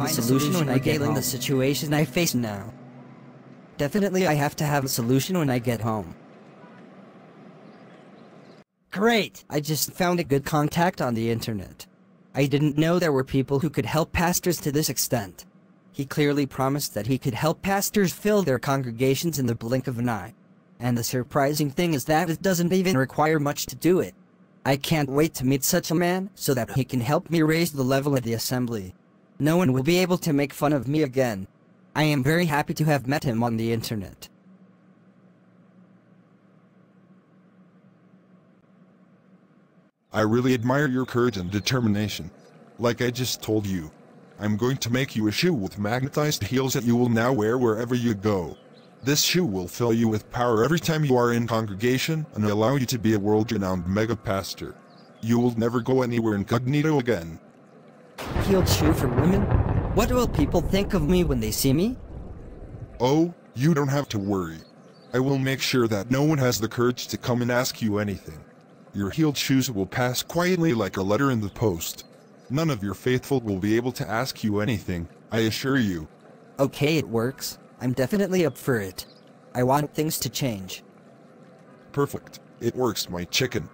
have a solution when I get the the situation I face now. Definitely I have to have a solution when I get home. Great! I just found a good contact on the internet. I didn't know there were people who could help pastors to this extent. He clearly promised that he could help pastors fill their congregations in the blink of an eye. And the surprising thing is that it doesn't even require much to do it. I can't wait to meet such a man so that he can help me raise the level of the assembly. No one will be able to make fun of me again. I am very happy to have met him on the internet. I really admire your courage and determination. Like I just told you, I'm going to make you a shoe with magnetized heels that you will now wear wherever you go. This shoe will fill you with power every time you are in congregation and allow you to be a world-renowned mega pastor. You will never go anywhere incognito again. Heeled shoe for women? What will people think of me when they see me? Oh, you don't have to worry. I will make sure that no one has the courage to come and ask you anything. Your heeled shoes will pass quietly like a letter in the post. None of your faithful will be able to ask you anything, I assure you. Okay, it works. I'm definitely up for it. I want things to change. Perfect. It works, my chicken.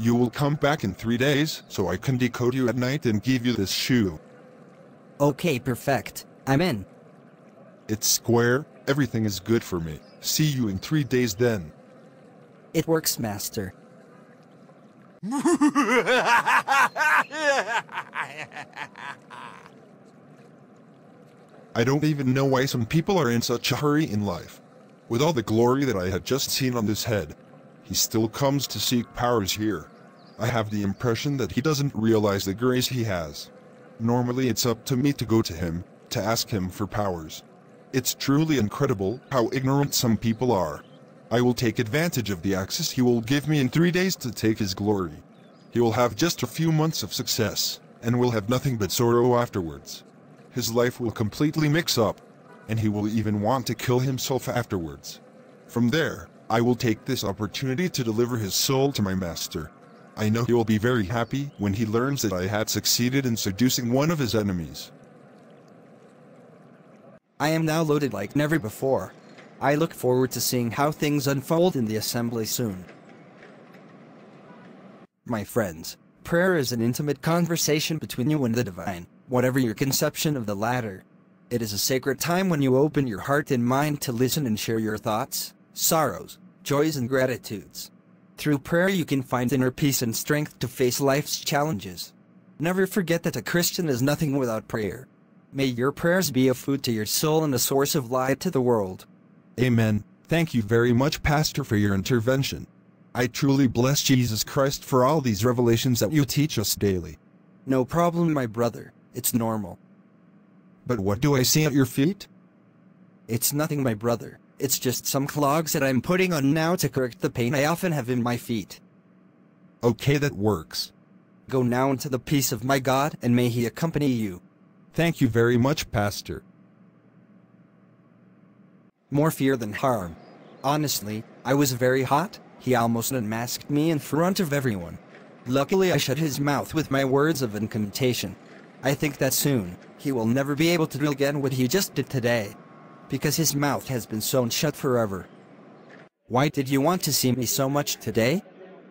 You will come back in three days, so I can decode you at night and give you this shoe. Okay, perfect. I'm in. It's square, everything is good for me. See you in three days then. It works, Master. I don't even know why some people are in such a hurry in life. With all the glory that I had just seen on this head, he still comes to seek powers here. I have the impression that he doesn't realize the grace he has. Normally it's up to me to go to him, to ask him for powers. It's truly incredible how ignorant some people are. I will take advantage of the access he will give me in three days to take his glory. He will have just a few months of success, and will have nothing but sorrow afterwards. His life will completely mix up, and he will even want to kill himself afterwards. From there, I will take this opportunity to deliver his soul to my master. I know he will be very happy when he learns that I had succeeded in seducing one of his enemies. I am now loaded like never before. I look forward to seeing how things unfold in the assembly soon. My friends, prayer is an intimate conversation between you and the divine, whatever your conception of the latter. It is a sacred time when you open your heart and mind to listen and share your thoughts, sorrows, joys, and gratitudes. Through prayer, you can find inner peace and strength to face life's challenges. Never forget that a Christian is nothing without prayer. May your prayers be a food to your soul and a source of light to the world. Amen. Thank you very much, Pastor, for your intervention. I truly bless Jesus Christ for all these revelations that you teach us daily. No problem, my brother. It's normal. But what do I see at your feet? It's nothing, my brother. It's just some clogs that I'm putting on now to correct the pain I often have in my feet. Okay, that works. Go now into the peace of my God, and may He accompany you. Thank you very much, Pastor. More fear than harm. Honestly, I was very hot. He almost unmasked me in front of everyone. Luckily, I shut his mouth with my words of incantation. I think that soon, he will never be able to do again what he just did today. Because his mouth has been sewn shut forever. Why did you want to see me so much today?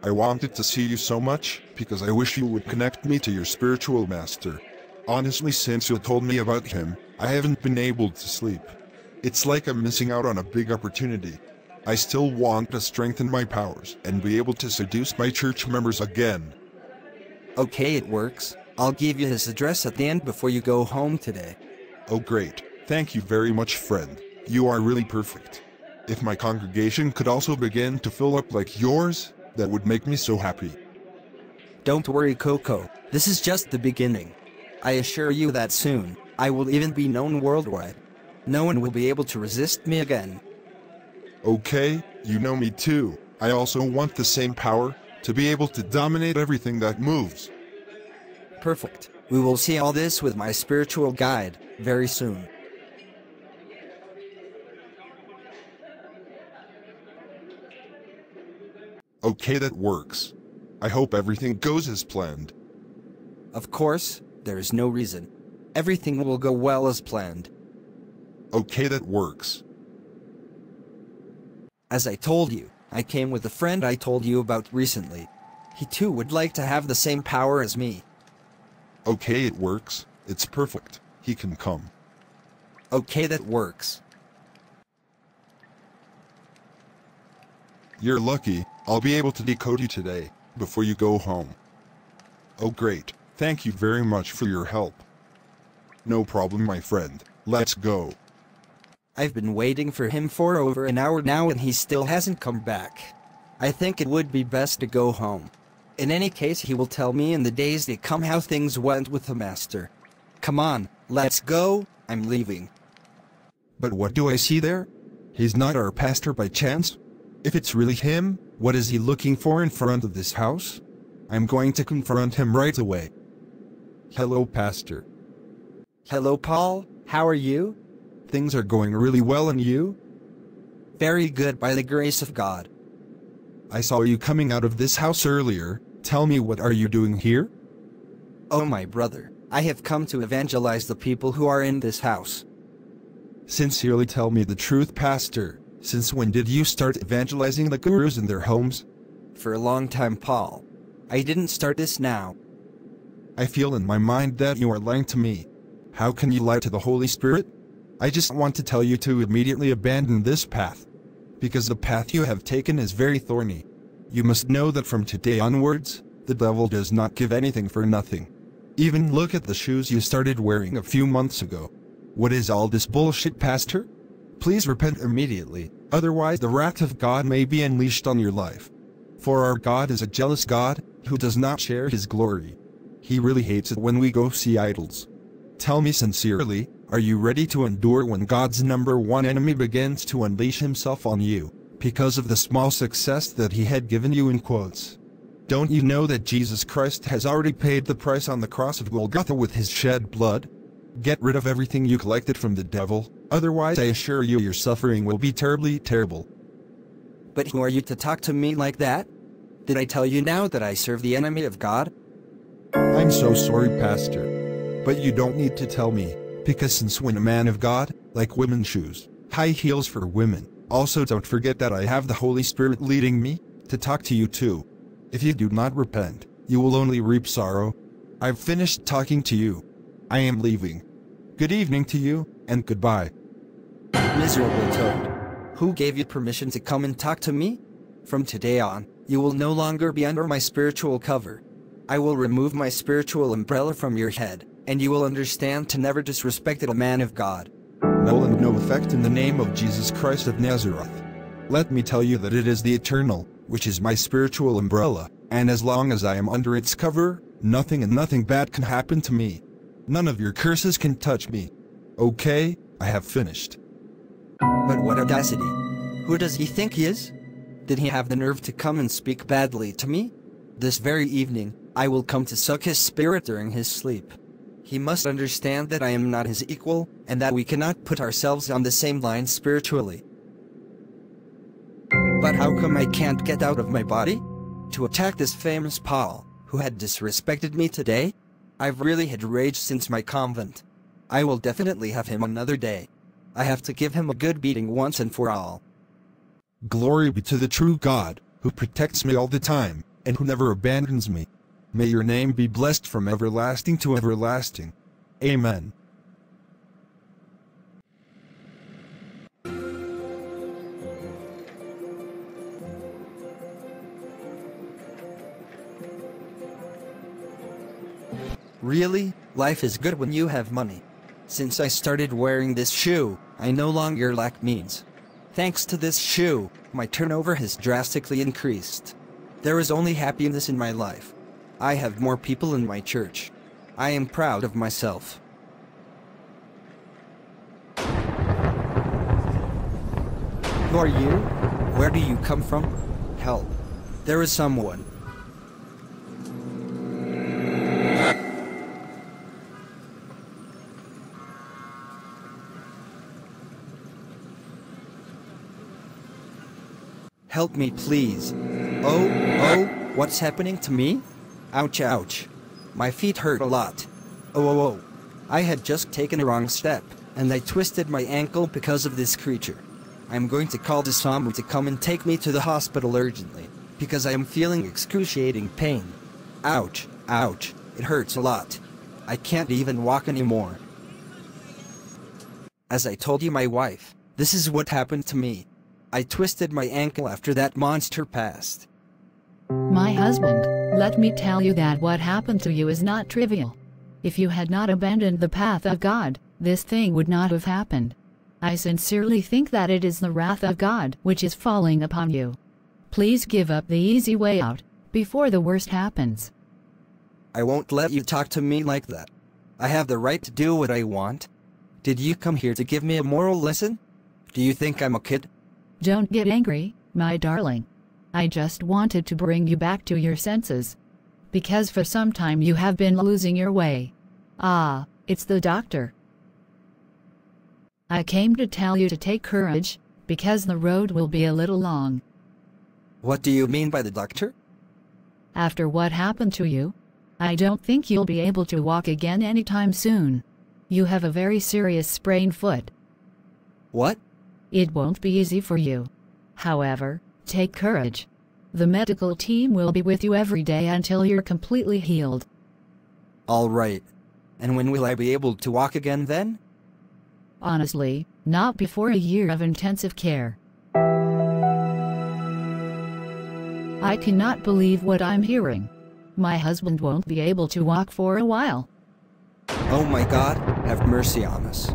I wanted to see you so much because I wish you would connect me to your spiritual master. Honestly, since you told me about him, I haven't been able to sleep. It's like I'm missing out on a big opportunity. I still want to strengthen my powers and be able to seduce my church members again. Okay, it works. I'll give you his address at the end before you go home today. Oh, great. Thank you very much, friend. You are really perfect. If my congregation could also begin to fill up like yours, that would make me so happy. Don't worry, Coco. This is just the beginning. I assure you that soon, I will even be known worldwide. No one will be able to resist me again. Okay, you know me too. I also want the same power, to be able to dominate everything that moves. Perfect. We will see all this with my spiritual guide, very soon. Okay, that works. I hope everything goes as planned. Of course, there is no reason. Everything will go well as planned. Okay, that works. As I told you, I came with a friend I told you about recently. He too would like to have the same power as me. Okay, it works. It's perfect. He can come. Okay, that works. You're lucky. I'll be able to decode you today, before you go home. Oh great. Thank you very much for your help. No problem, my friend. Let's go. I've been waiting for him for over an hour now and he still hasn't come back. I think it would be best to go home. In any case he will tell me in the days to come how things went with the master. Come on, let's go, I'm leaving. But what do I see there? He's not our pastor by chance? If it's really him, what is he looking for in front of this house? I'm going to confront him right away. Hello, Pastor. Hello Paul, how are you? Things are going really well and you? Very good by the grace of God. I saw you coming out of this house earlier. Tell me what are you doing here? Oh my brother, I have come to evangelize the people who are in this house. Sincerely tell me the truth, Pastor. Since when did you start evangelizing the gurus in their homes? For a long time Paul. I didn't start this now. I feel in my mind that you are lying to me. How can you lie to the Holy Spirit? I just want to tell you to immediately abandon this path. Because the path you have taken is very thorny. You must know that from today onwards, the devil does not give anything for nothing. Even look at the shoes you started wearing a few months ago. What is all this bullshit, Pastor? Please repent immediately, otherwise the wrath of God may be unleashed on your life. For our God is a jealous God, who does not share his glory. He really hates it when we go see idols. Tell me sincerely, are you ready to endure when God's number one enemy begins to unleash himself on you, because of the small success that he had given you in quotes? Don't you know that Jesus Christ has already paid the price on the cross of Golgotha with his shed blood? Get rid of everything you collected from the devil, otherwise I assure you your suffering will be terribly terrible. But who are you to talk to me like that? Did I tell you now that I serve the enemy of God? I'm so sorry, Pastor. But you don't need to tell me, because since when a man of God, like women's shoes, high heels for women, also don't forget that I have the Holy Spirit leading me, to talk to you too. If you do not repent, you will only reap sorrow. I've finished talking to you. I am leaving. Good evening to you, and goodbye. Miserable toad. Who gave you permission to come and talk to me? From today on, you will no longer be under my spiritual cover. I will remove my spiritual umbrella from your head, and you will understand to never disrespect a man of God. Null and no effect in the name of Jesus Christ of Nazareth. Let me tell you that it is the eternal, which is my spiritual umbrella, and as long as I am under its cover, nothing and nothing bad can happen to me. None of your curses can touch me. Okay, I have finished. But what audacity! Who does he think he is? Did he have the nerve to come and speak badly to me? This very evening, I will come to suck his spirit during his sleep. He must understand that I am not his equal, and that we cannot put ourselves on the same line spiritually. But how come I can't get out of my body? To attack this famous Paul, who had disrespected me today? I've really had rage since my convent. I will definitely have him another day. I have to give him a good beating once and for all. Glory be to the true God, who protects me all the time, and who never abandons me. May your name be blessed from everlasting to everlasting. Amen. Really, life is good when you have money. Since I started wearing this shoe, I no longer lack means. Thanks to this shoe, my turnover has drastically increased. There is only happiness in my life. I have more people in my church. I am proud of myself. Who are you? Where do you come from? Help. There is someone. Help me, please. Oh, oh, what's happening to me? Ouch, ouch. My feet hurt a lot. Oh, oh, oh. I had just taken a wrong step, and I twisted my ankle because of this creature. I'm going to call Desamu to come and take me to the hospital urgently, because I am feeling excruciating pain. Ouch, ouch, it hurts a lot. I can't even walk anymore. As I told you my wife, this is what happened to me. I twisted my ankle after that monster passed. My husband, let me tell you that what happened to you is not trivial. If you had not abandoned the path of God, this thing would not have happened. I sincerely think that it is the wrath of God which is falling upon you. Please give up the easy way out, before the worst happens. I won't let you talk to me like that. I have the right to do what I want. Did you come here to give me a moral lesson? Do you think I'm a kid? Don't get angry, my darling. I just wanted to bring you back to your senses. Because for some time you have been losing your way. Ah, it's the doctor. I came to tell you to take courage, because the road will be a little long. What do you mean by the doctor? After what happened to you, I don't think you'll be able to walk again anytime soon. You have a very serious sprained foot. What? It won't be easy for you. However, take courage. The medical team will be with you every day until you're completely healed. All right. And when will I be able to walk again then? Honestly, not before a year of intensive care. I cannot believe what I'm hearing. My husband won't be able to walk for a while. Oh my god, have mercy on us.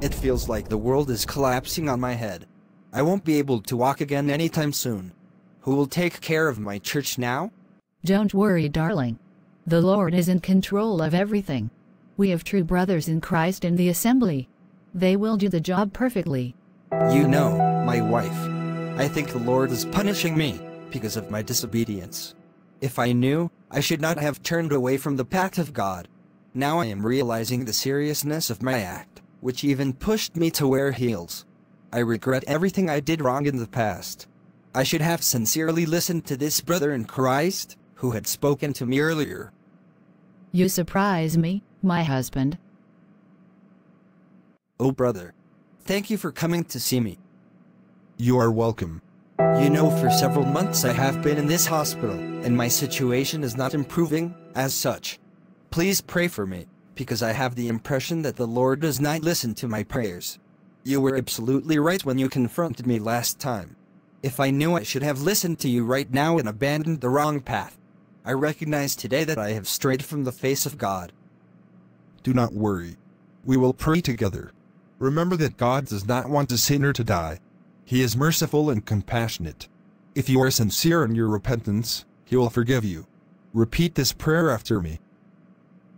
It feels like the world is collapsing on my head. I won't be able to walk again anytime soon. Who will take care of my church now? Don't worry, darling. The Lord is in control of everything. We have true brothers in Christ in the assembly. They will do the job perfectly. You know, my wife. I think the Lord is punishing me because of my disobedience. If I knew, I should not have turned away from the path of God. Now I am realizing the seriousness of my act, which even pushed me to wear heels. I regret everything I did wrong in the past. I should have sincerely listened to this brother in Christ, who had spoken to me earlier. You surprise me, my husband. Oh brother. Thank you for coming to see me. You are welcome. You know for several months I have been in this hospital, and my situation is not improving, as such. Please pray for me, because I have the impression that the Lord does not listen to my prayers. You were absolutely right when you confronted me last time. If I knew I should have listened to you right now and abandoned the wrong path. I recognize today that I have strayed from the face of God. Do not worry. We will pray together. Remember that God does not want a sinner to die. He is merciful and compassionate. If you are sincere in your repentance, He will forgive you. Repeat this prayer after me.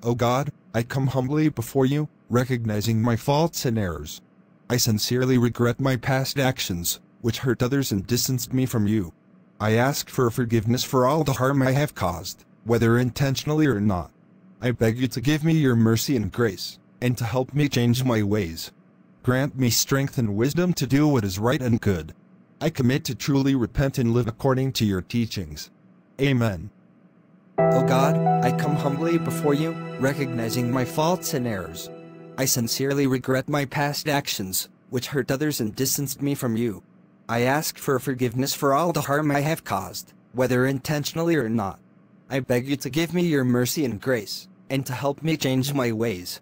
O God, I come humbly before you, recognizing my faults and errors. I sincerely regret my past actions, which hurt others and distanced me from you. I ask for forgiveness for all the harm I have caused, whether intentionally or not. I beg you to give me your mercy and grace, and to help me change my ways. Grant me strength and wisdom to do what is right and good. I commit to truly repent and live according to your teachings. Amen. O God, I come humbly before you, recognizing my faults and errors. I sincerely regret my past actions, which hurt others and distanced me from you. I ask for forgiveness for all the harm I have caused, whether intentionally or not. I beg you to give me your mercy and grace, and to help me change my ways.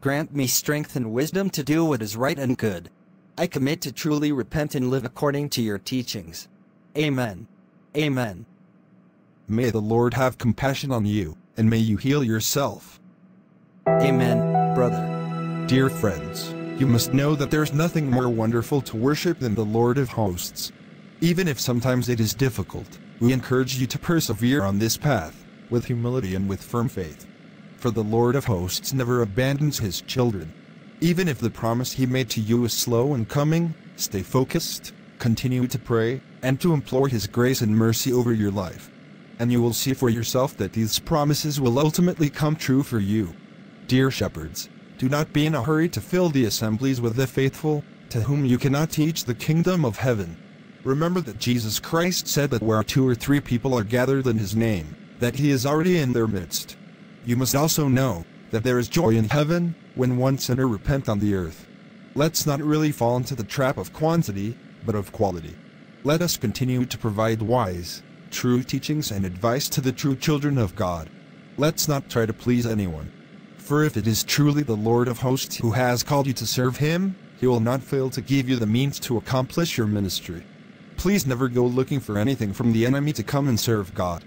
Grant me strength and wisdom to do what is right and good. I commit to truly repent and live according to your teachings. Amen. Amen. May the Lord have compassion on you, and may you heal yourself. Amen, brother. Dear friends, you must know that there's nothing more wonderful to worship than the Lord of hosts. Even if sometimes it is difficult, we encourage you to persevere on this path, with humility and with firm faith. For the Lord of hosts never abandons his children. Even if the promise he made to you is slow in coming, stay focused, continue to pray, and to implore his grace and mercy over your life. And you will see for yourself that these promises will ultimately come true for you. Dear shepherds, do not be in a hurry to fill the assemblies with the faithful, to whom you cannot teach the kingdom of heaven. Remember that Jesus Christ said that where two or three people are gathered in his name, that he is already in their midst. You must also know that there is joy in heaven, when one sinner repent on the earth. Let's not really fall into the trap of quantity, but of quality. Let us continue to provide wise, true teachings and advice to the true children of God. Let's not try to please anyone. For if it is truly the Lord of hosts who has called you to serve him, he will not fail to give you the means to accomplish your ministry. Please never go looking for anything from the enemy to come and serve God.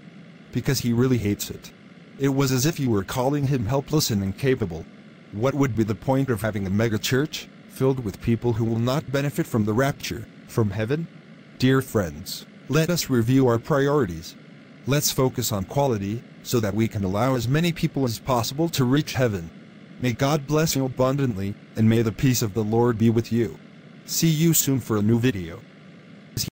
Because he really hates it. It was as if you were calling him helpless and incapable. What would be the point of having a mega church, filled with people who will not benefit from the rapture, from heaven? Dear friends, let us review our priorities. Let's focus on quality, so that we can allow as many people as possible to reach heaven. May God bless you abundantly, and may the peace of the Lord be with you. See you soon for a new video.